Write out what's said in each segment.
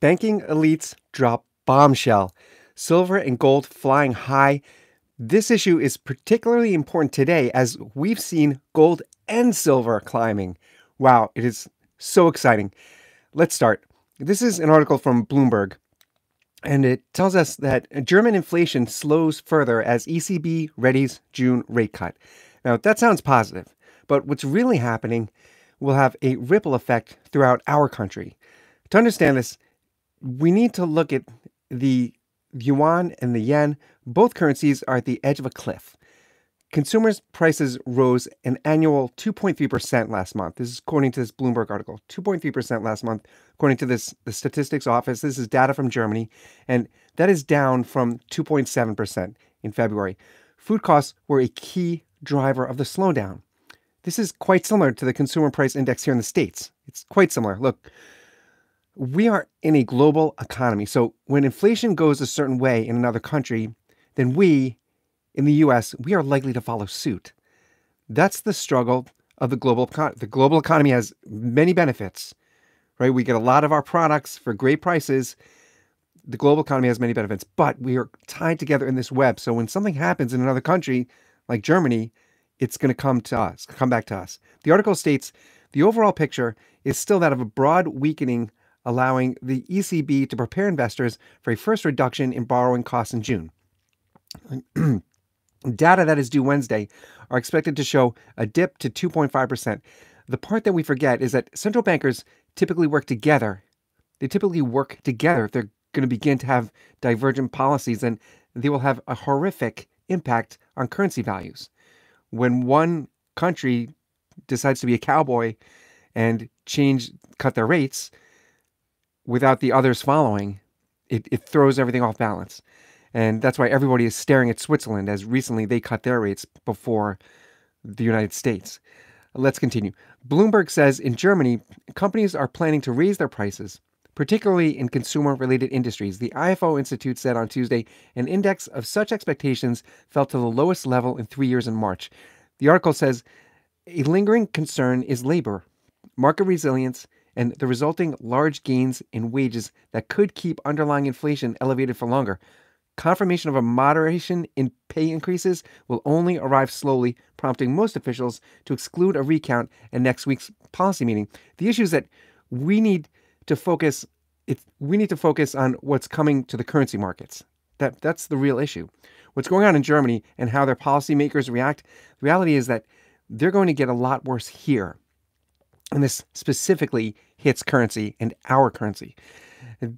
Banking elites drop bombshell. Silver and gold flying high. This issue is particularly important today as we've seen gold and silver climbing. Wow, it is so exciting. Let's start. This is an article from Bloomberg, and it tells us that German inflation slows further as ECB readies June rate cut. Now, that sounds positive, but what's really happening will have a ripple effect throughout our country. To understand this, we need to look at the yuan and the yen. Both currencies are at the edge of a cliff. Consumers' prices rose an annual 2.3% last month. This is according to this Bloomberg article. 2.3% last month, according to this the statistics office. This is data from Germany, and that is down from 2.7% in February. Food costs were a key driver of the slowdown. This is quite similar to the consumer price index here in the States. It's quite similar. Look, we are in a global economy. So when inflation goes a certain way in another country, then we in the US, we are likely to follow suit. That's the struggle of the global economy. The global economy has many benefits, right? We get a lot of our products for great prices. The global economy has many benefits, but we are tied together in this web. So when something happens in another country like Germany, it's going to come to us, come back to us. The article states the overall picture is still that of a broad weakening allowing the ECB to prepare investors for a first reduction in borrowing costs in June. Data that is due Wednesday are expected to show a dip to 2.5%. The part that we forget is that central bankers typically work together. They typically work together if they're going to begin to have divergent policies, and they will have a horrific impact on currency values. When one country decides to be a cowboy and change cut their rates, without the others following, it, it throws everything off balance. And that's why everybody is staring at Switzerland as recently they cut their rates before the United States. Let's continue. Bloomberg says in Germany, companies are planning to raise their prices, particularly in consumer related industries. The IFO Institute said on Tuesday an index of such expectations fell to the lowest level in three years in March. The article says a lingering concern is labor, market resilience, and the resulting large gains in wages that could keep underlying inflation elevated for longer. Confirmation of a moderation in pay increases will only arrive slowly, prompting most officials to exclude a recount in next week's policy meeting. The issue is that we need to focus it, we need to focus on what's coming to the currency markets. That that's the real issue. What's going on in Germany and how their policymakers react. The reality is that they're going to get a lot worse here. And this specifically hits currency and our currency.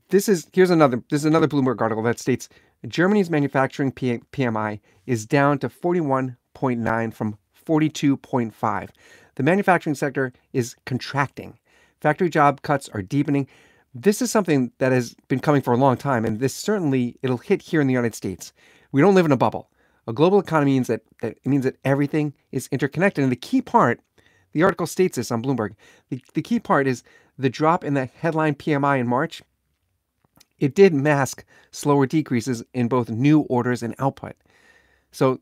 This is here's another this is another Bloomberg article that states Germany's manufacturing PMI is down to 41.9 from 42.5. The manufacturing sector is contracting. Factory job cuts are deepening. This is something that has been coming for a long time, and this certainly it'll hit here in the United States. We don't live in a bubble. A global economy means that, that it means that everything is interconnected. And the key part the article states this on Bloomberg. The, the key part is the drop in the headline PMI in March. It did mask slower decreases in both new orders and output. So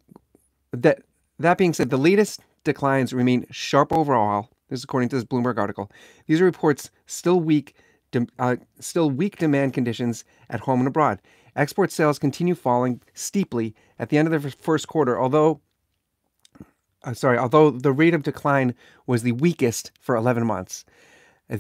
that that being said, the latest declines remain sharp overall. This is according to this Bloomberg article. These are reports still weak, uh, still weak demand conditions at home and abroad. Export sales continue falling steeply at the end of the first quarter, although uh, sorry, although the rate of decline was the weakest for 11 months. Uh,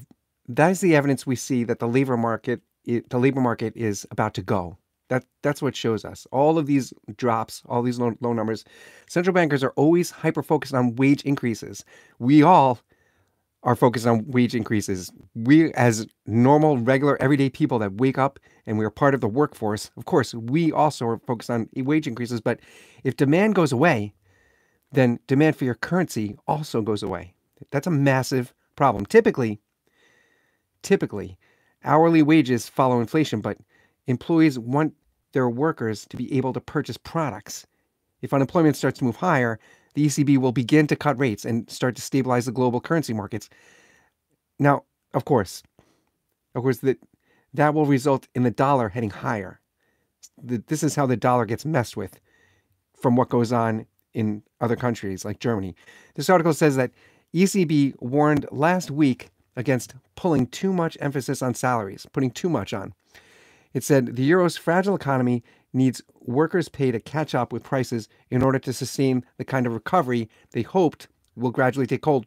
that is the evidence we see that the labor market the labor market is about to go. That that's what shows us. All of these drops, all these low, low numbers. Central bankers are always hyper focused on wage increases. We all are focused on wage increases. We, as normal, regular, everyday people that wake up and we are part of the workforce, of course, we also are focused on wage increases. But if demand goes away, then demand for your currency also goes away. That's a massive problem. Typically, typically, hourly wages follow inflation, but employees want their workers to be able to purchase products. If unemployment starts to move higher, the ECB will begin to cut rates and start to stabilize the global currency markets. Now, of course, of course, that that will result in the dollar heading higher. This is how the dollar gets messed with from what goes on in other countries like Germany. This article says that ECB warned last week against pulling too much emphasis on salaries, putting too much on. It said the euro's fragile economy needs workers' pay to catch up with prices in order to sustain the kind of recovery they hoped will gradually take hold.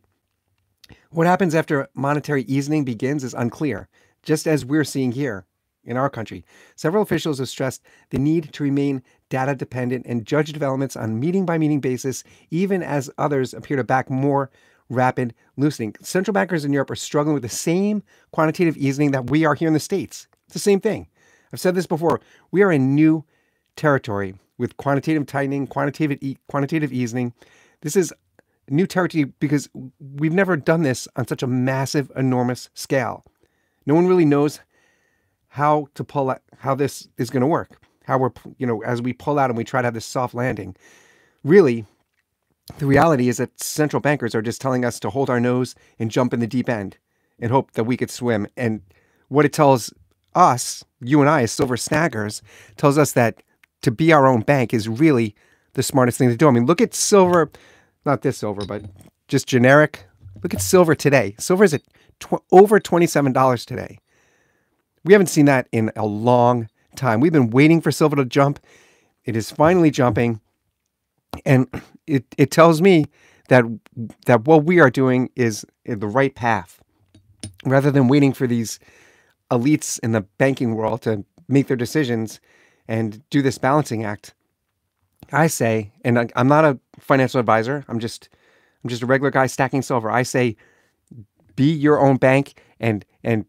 What happens after monetary easing begins is unclear, just as we're seeing here in our country. Several officials have stressed the need to remain data dependent and judge developments on meeting by meeting basis, even as others appear to back more rapid loosening. Central bankers in Europe are struggling with the same quantitative easing that we are here in the States. It's the same thing. I've said this before. We are in new territory with quantitative tightening, quantitative e- quantitative easing. This is new territory because we've never done this on such a massive, enormous scale. No one really knows how to pull out, how this is going to work. How we're, you know, as we pull out and we try to have this soft landing. Really, the reality is that central bankers are just telling us to hold our nose and jump in the deep end and hope that we could swim. And what it tells us, you and I as silver stackers, tells us that to be our own bank is really the smartest thing to do. I mean, look at silver, not this silver, but just generic. Look at silver today. Silver is at over $27 today. We haven't seen that in a long time. We've been waiting for silver to jump. It is finally jumping. And it, it tells me that that what we are doing is the right path. Rather than waiting for these elites in the banking world to make their decisions and do this balancing act, I say, and I'm not a financial advisor. I'm just I'm just a regular guy stacking silver. I say, be your own bank and and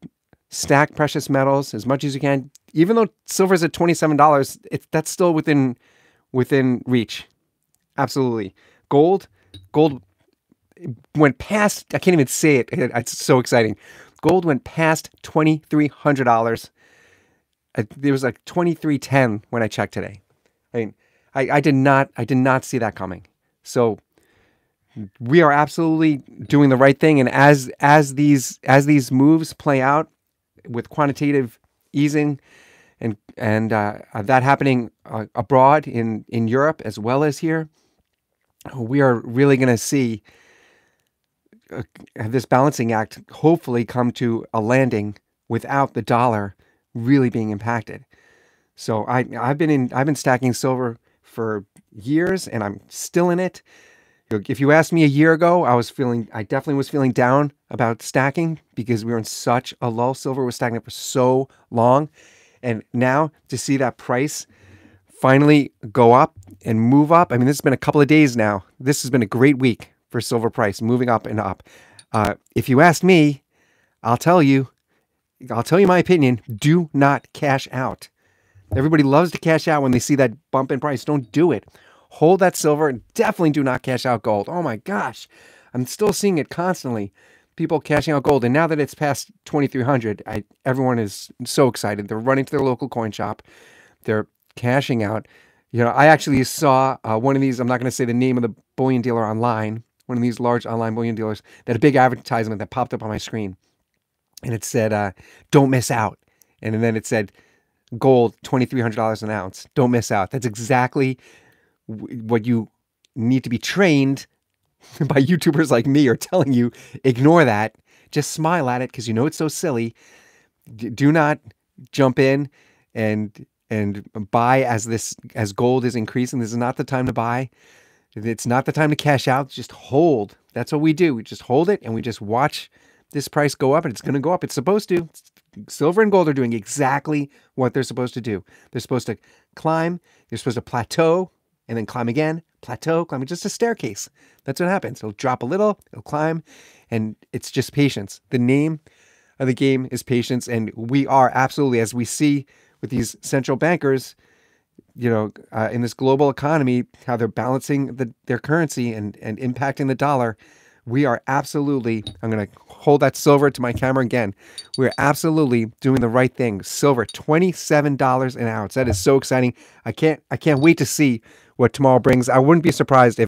stack precious metals as much as you can. Even though silver is at twenty seven dollars, that's still within within reach. Absolutely, gold, gold went past. I can't even say it. It's so exciting. Gold went past twenty three hundred dollars. There was like twenty three ten when I checked today. I mean, I, I did not I did not see that coming. So we are absolutely doing the right thing. And as as these as these moves play out with quantitative easing and and uh, that happening uh, abroad in in Europe as well as here, we are really going to see uh, this balancing act hopefully come to a landing without the dollar really being impacted. So I I've been in I've been stacking silver for years and I'm still in it. If you asked me a year ago, I was feeling, I definitely was feeling down about stacking because we were in such a lull. Silver was stacking for so long. And now to see that price finally go up and move up, I mean, this has been a couple of days now. This has been a great week for silver price, moving up and up. Uh, if you ask me, I'll tell you, I'll tell you my opinion do not cash out. Everybody loves to cash out when they see that bump in price. Don't do it. Hold that silver and definitely do not cash out gold. Oh my gosh. I'm still seeing it constantly. People cashing out gold. And now that it's past 2300, I, everyone is so excited. They're running to their local coin shop. They're cashing out. You know, I actually saw uh, one of these, I'm not going to say the name of the bullion dealer online, one of these large online bullion dealers, that a big advertisement that popped up on my screen. And it said, uh, don't miss out. And then it said, gold, $2,300 an ounce. Don't miss out. That's exactly what you need to be trained by YouTubers like me are telling you. Ignore that. Just smile at it because you know it's so silly. Do not jump in and and buy as this as gold is increasing. This is not the time to buy. It's not the time to cash out. Just hold. That's what we do. We just hold it and we just watch this price go up and it's going to go up. It's supposed to. Silver and gold are doing exactly what they're supposed to do. They're supposed to climb, they're supposed to plateau and then climb again, plateau, climb. just a staircase. That's what happens. It'll drop a little, it'll climb, and it's just patience. The name of the game is patience. And we are absolutely, as we see with these central bankers, you know, uh, in this global economy, how they're balancing the, their currency and, and impacting the dollar we are absolutely, I'm going to hold that silver to my camera again. We're absolutely doing the right thing. Silver, $27 an ounce. That is so exciting. I can't, I can't wait to see what tomorrow brings. I wouldn't be surprised if